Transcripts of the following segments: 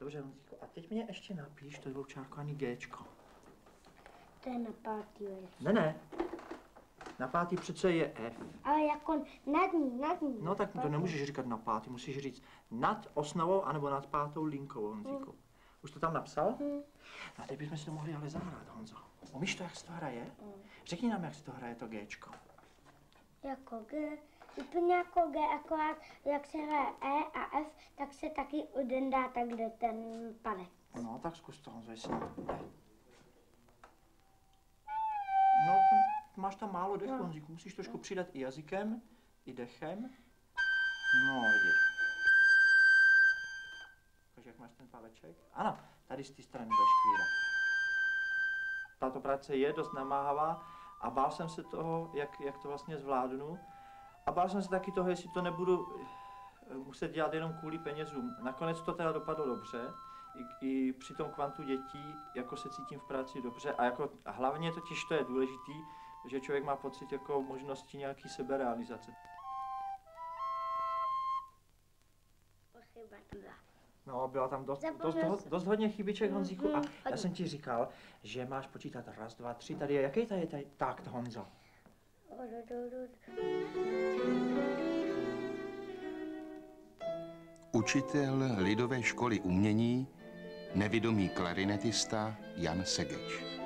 Dobře, Honzíku, a teď mě ještě napíš to dvoučárkovaný Gčko. To je na pátý verš. Ne, ne. Na pátý přece je F. Ale jako nad ní, nad ní. No tak to nemůžeš říkat na pátý, musíš říct nad osnovou anebo nad pátou linkou, Honzíku. Už to tam napsal? Hm. No a teď bychom si to mohli ale zahrát, Honzo. Umíš to, jak se to hraje? Řekni nám, jak se to hraje, to Gčko. Jako G, úplně jako G, akorát jak se hraje E a F, tak se taky jeden dá tak do ten palec. No, tak zkus to, Honzo, jestli. No, máš tam málo dechu, No. Honzíku, musíš trošku přidat i jazykem, i dechem. No, vidíš. Ukaž, jak máš ten paleček. Ano, tady z té strany budeš kvírat. Tato práce je dost namáhavá a bál jsem se toho, jak, jak to vlastně zvládnu. A bál jsem se taky toho, jestli to nebudu eh, muset dělat jenom kvůli penězům. Nakonec to teda dopadlo dobře. I, I při tom kvantu dětí, jako se cítím v práci dobře. A jako a hlavně totiž to je důležitý, že člověk má pocit jako možnosti nějaký seberealizace. No, byla tam dost, dost, dost, dost hodně chybiček, Honzíku. A Mhm, já hodně. jsem ti říkal, že máš počítat raz, dva, tři. Tady je, jaký tady je tady takt, Honzo? Učitel lidové školy umění, nevidomý klarinetista Jan Segeč.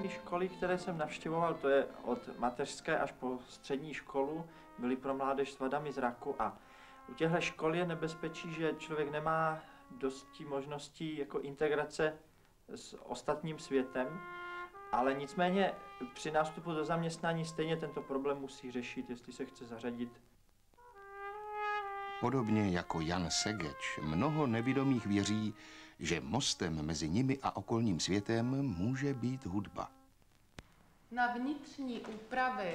Všechny školy, které jsem navštěvoval, to je od mateřské až po střední školu, byly pro mládež s vadami zraku a u těchto škol je nebezpečí, že člověk nemá dosti možností jako integrace s ostatním světem, ale nicméně při nástupu do zaměstnání stejně tento problém musí řešit, jestli se chce zařadit Podobně jako Jan Segeč, mnoho nevidomých věří, že mostem mezi nimi a okolním světem může být hudba. Na vnitřní úpravy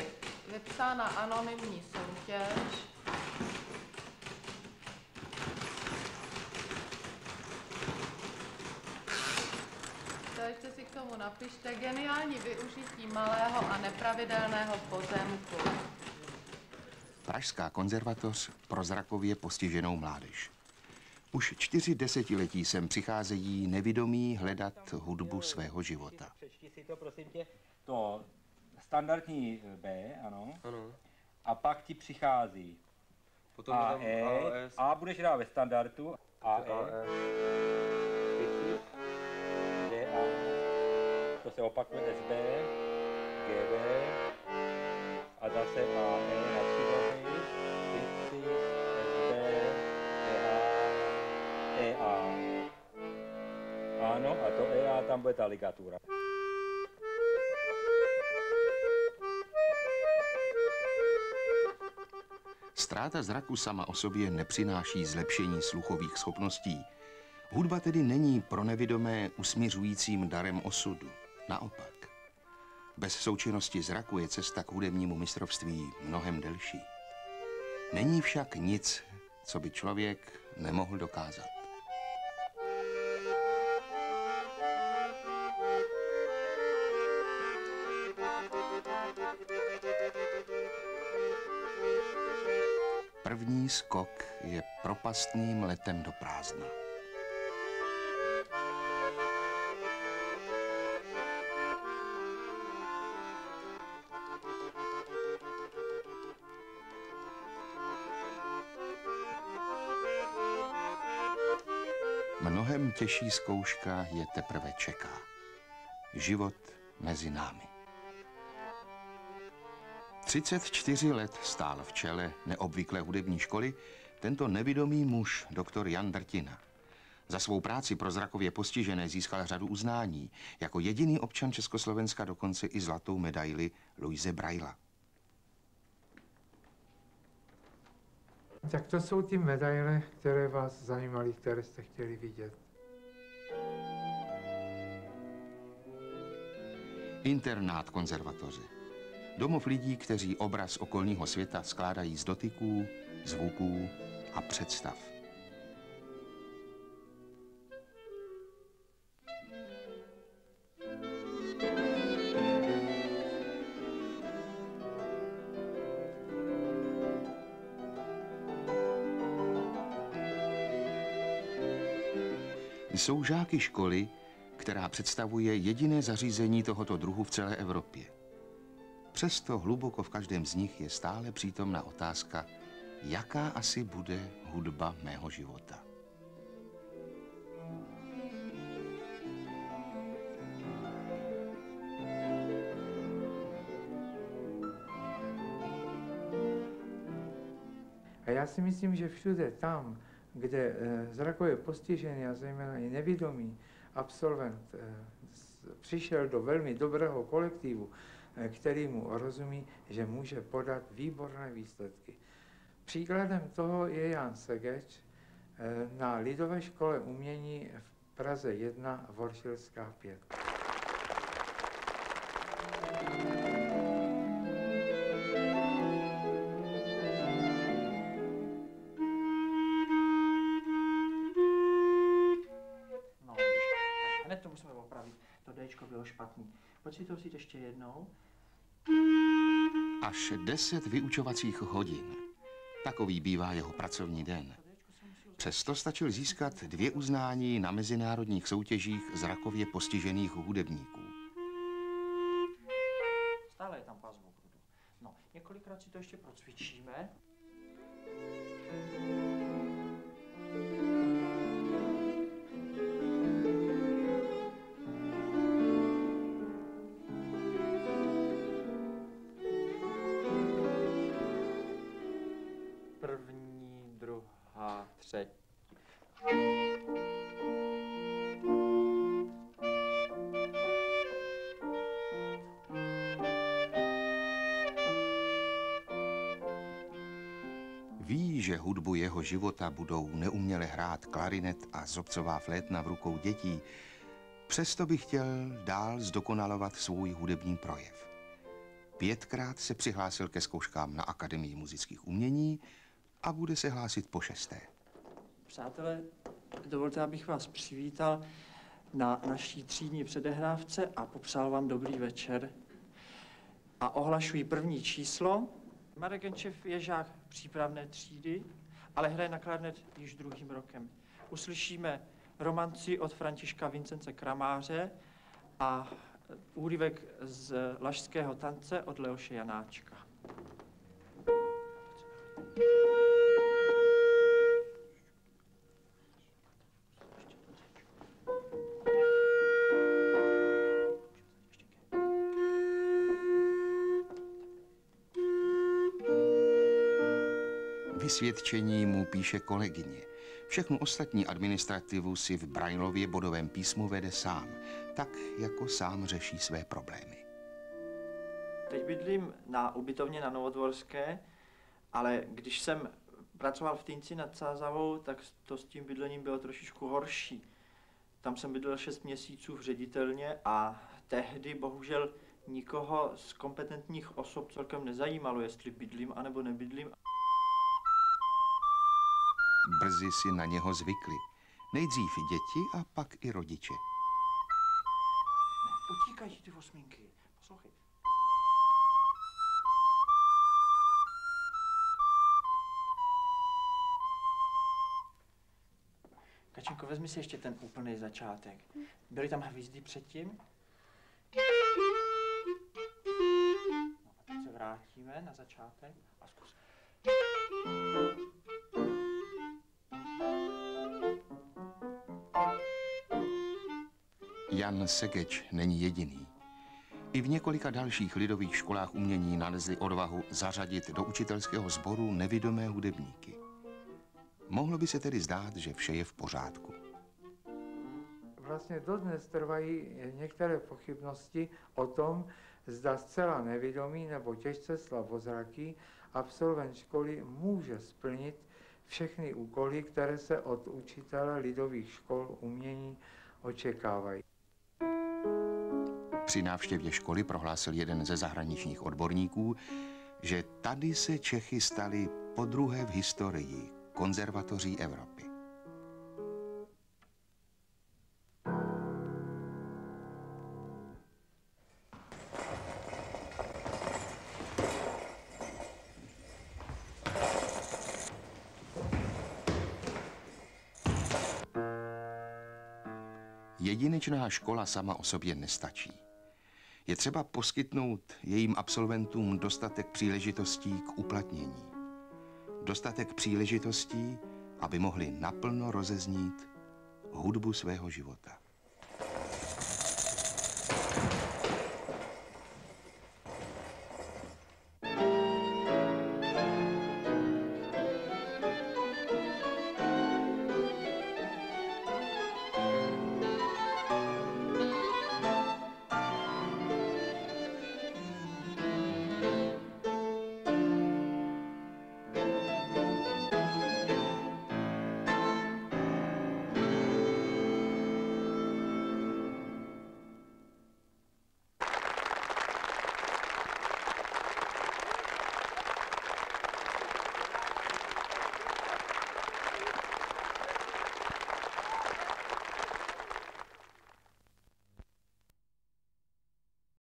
vypsána anonymní soutěž. To ještě si k tomu napište. Geniální využití malého a nepravidelného pozemku. Pražská konzervatoř pro zrakově postiženou mládež. Už čtyři desetiletí sem přicházejí nevidomí hledat hudbu svého života. Přečti si to, prosím tě. To standardní B, ano. Ano. A pak ti přichází Potom A, tam E, AS, A budeš hrát ve standardu, A, E, AS. Pěti, D, A, to se opakuje S, B, G, B, a zase A, E na tři nohy, pěti, S, B, E, A, E, A. Ano, a to E, A, tam bude ta ligatura. Ztráta zraku sama o sobě nepřináší zlepšení sluchových schopností. Hudba tedy není pro nevidomé usměřujícím darem osudu. Naopak. Bez součinnosti zraku je cesta k hudebnímu mistrovství mnohem delší. Není však nic, co by člověk nemohl dokázat. První skok je propastným letem do prázdna. Mnohem těžší zkouška je teprve čeká. Život mezi námi. 34 let stál v čele neobvyklé hudební školy tento nevidomý muž, doktor Jan Drtina. Za svou práci pro zrakově postižené získal řadu uznání. Jako jediný občan Československa dokonce i zlatou medaili Louise Braila. Tak to jsou ty medaile, které vás zajímaly, které jste chtěli vidět. Internát konzervatoře. Domov lidí, kteří obraz okolního světa skládají z dotyků, zvuků a představ. Jsou žáky školy, která představuje jediné zařízení tohoto druhu v celé Evropě. Přesto hluboko v každém z nich je stále přítomna otázka, jaká asi bude hudba mého života. A já si myslím, že všude tam, kde eh, zrakově postižený a zejména i nevědomý absolvent eh, přišel do velmi dobrého kolektivu, eh, který mu rozumí, že může podat výborné výsledky. Příkladem toho je Jan Segeč na Lidové škole umění v Praze 1 Voršilská 5. Dčko bylo špatný. Pojď si to vzít ještě jednou. Až 10 vyučovacích hodin. Takový bývá jeho pracovní den. Přesto stačil získat dvě uznání na mezinárodních soutěžích zrakově postižených hudebníků. Stále je tam pas obchodu. No, několikrát si to ještě procvičíme. První, Ví, že hudbu jeho života budou neuměle hrát klarinet a zobcová flétna v rukou dětí, přesto by chtěl dál zdokonalovat svůj hudební projev. Pětkrát se přihlásil ke zkouškám na Akademii muzických umění a bude se hlásit po šesté. Přátelé, dovolte, abych vás přivítal na naší třídní předehrávce a popřál vám dobrý večer. A ohlašuji první číslo. Marek Genčev je žák přípravné třídy, ale hraje na klarnet již druhým rokem. Uslyšíme romanci od Františka Vincence Kramáře a úryvek z lašského tance od Leoše Janáčka. Vysvědčení mu píše kolegyně. Všechnu ostatní administrativu si v Brailově bodovém písmu vede sám, tak jako sám řeší své problémy. Teď bydlím na ubytovně na Novodvorské, ale když jsem pracoval v Týnci nad Sázavou, tak to s tím bydlením bylo trošičku horší. Tam jsem bydlel 6 měsíců v ředitelně a tehdy bohužel nikoho z kompetentních osob celkem nezajímalo, jestli bydlím anebo nebydlím. Brzy si na něho zvykli. Nejdřív děti a pak i rodiče. Utíkají ty osminky. Poslouchej. Kačenko, vezmi si ještě ten úplný začátek. Byly tam hvízdy předtím? No, se vrátíme na začátek a zkus. Jan Segeč není jediný. I v několika dalších lidových školách umění nalezli odvahu zařadit do učitelského sboru nevidomé hudebníky. Mohlo by se tedy zdát, že vše je v pořádku. Vlastně dodnes trvají některé pochybnosti o tom, zda zcela nevědomý nebo těžce slabozraký absolvent školy může splnit všechny úkoly, které se od učitele lidových škol umění očekávají. Při návštěvě školy prohlásil jeden ze zahraničních odborníků, že tady se Čechy stali po druhé v historii konzervatoří Evropy. Jedinečná škola sama o sobě nestačí. Je třeba poskytnout jejím absolventům dostatek příležitostí k uplatnění. Dostatek příležitostí, aby mohli naplno rozeznít hudbu svého života.